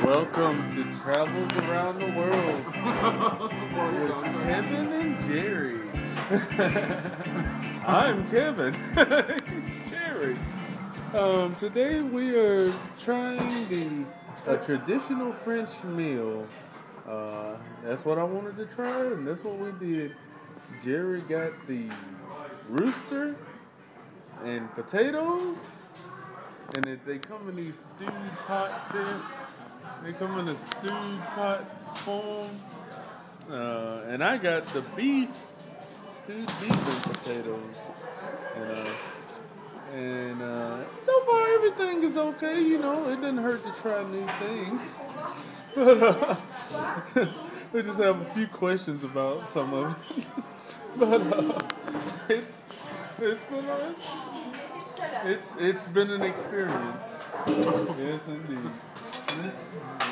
Welcome to Travels Around the World with Kevin and Jerry. I'm Kevin. He's Jerry. Um, today we are trying the a traditional French meal. Uh, that's what I wanted to try, and that's what we did. Jerry got the rooster and potatoes, and if they come in these stewed pots, they come in a stewed pot form. Uh, and I got the beef, stewed beef and potatoes. And, uh, and uh, so far everything is okay. You know, it doesn't hurt to try new things. But uh, we just have a few questions about some of it. but uh, it's it's been a, it's it's been an experience. Yes, indeed.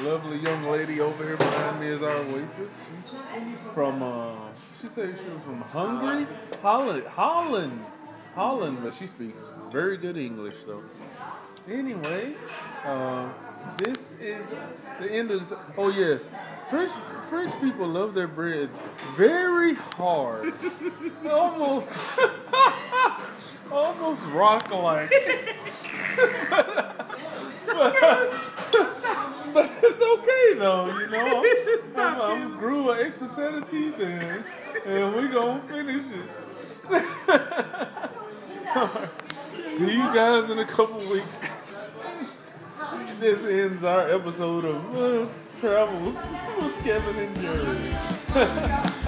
Lovely young lady over here behind me is our waitress. From uh, she said she was from Hungary, Holland, Holland, Holland, but she speaks very good English though. Anyway, uh, this is the end of. Oh yes, French French people love their bread very hard, almost almost rock like. but, but it's okay though, you know. I'm, I'm grew an extra set of teeth in, and we gonna finish it. See you guys in a couple weeks. This ends our episode of uh, Travels with Kevin and Jerry.